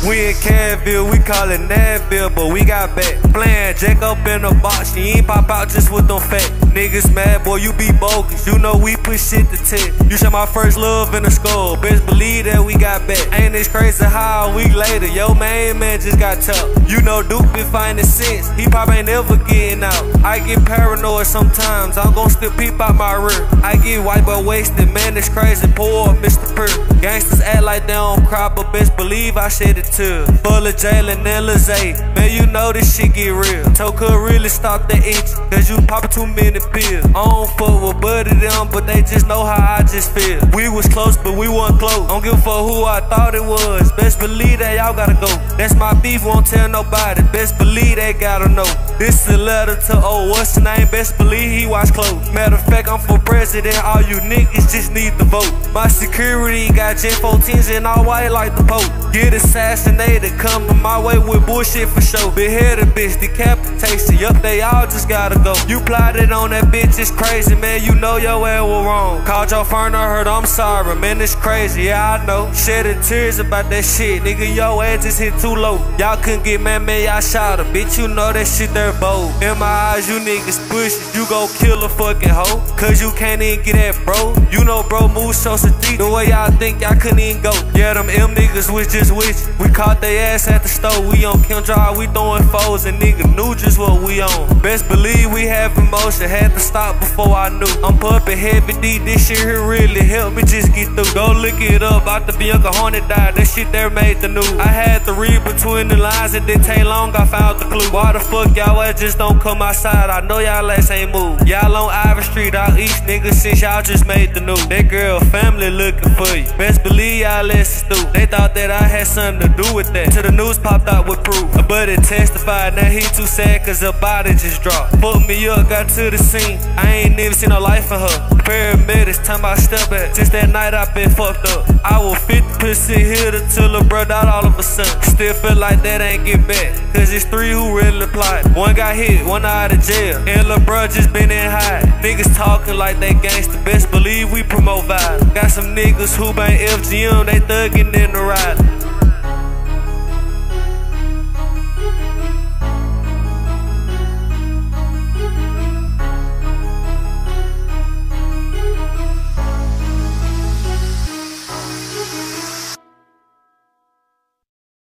Advil, we call it Nadville, but we got back. Playing Jack up in a box, she ain't pop out just with them fat. Niggas mad, boy, you be bogus. You know we put shit to test. You shot my first love in the skull. Best believe that we got back. Ain't this crazy how a week later, yo main man just got tough. You know Duke been finding sense. He probably ain't never getting out. Get paranoid sometimes. I'm gon' still peep out my rear. I get white but wasted, man, it's crazy. Poor Mr. Purr. Gangsters act like they don't cry, but best believe I shed it too. Full of Jalen and Lizzie. Man, you know this shit get real. Toka really stop the itch, cause you poppin' too many pills. I don't fuck with buddy them, but they just know how I just feel. We was close, but we weren't close. Don't give a fuck who I thought it was. Best believe that y'all gotta go. That's my beef, won't tell nobody. Best believe they gotta know. This is a letter to oh, what's the name? Best believe he watch close. Matter of fact, I'm for president. All you niggas just need to vote. My security got Jet 14s and all white like the Pope. Get assassinated, coming my way with bullshit for sure. Beheaded bitch, decapitation. Yup, they all just gotta go. You plotted on that bitch, it's crazy, man. You know your way was wrong. Called your friend, I heard I'm sorry, man. It's crazy, yeah, I know. Shedding tears about that shit, nigga. Your ass just hit too low. Y'all couldn't get mad, man. Y'all shot bitch. You know that shit there bold. In my eyes, you niggas push. You go kill a fucking hoe. Cause you can't even get that, bro. You know, bro, move so deep. The way y'all think y'all couldn't even go. Yeah, them M niggas was just you. We caught they ass at the store. We on Kim Drive, we throwing foes, and nigga knew just what we on. Best believe we have emotion. Had to stop before I knew. I'm pumping heavy D. This shit here really helped me just get through. Go look it up. About Out the Bianca Hornet died. That shit there made the news. I had to read between the lines. It didn't take long. I found the clue. Why the fuck y'all just don't come outside? I know y'all ass ain't move. Y'all on Ivy Street out east, nigga, since y'all just made the news. That girl family looking for you. Best believe y'all ass is through. They thought that I had something to do with that. Till the news popped out with proof. But it testified. Now he too sad cause her body just dropped. Fuck me up, got to the scene. I ain't even seen no life in her. Paramedics, time I step back. Since that night I been fucked up. I was 50% hit until a bro died all of a sudden. Still feel like that ain't get back. Cause it's three who really applied. One got hit, one out of jail. And lil' bro just been in high. Niggas talking like they gangsta. Best believe we promote vibe. Got some niggas who bang FGM, they thuggin' in the ride.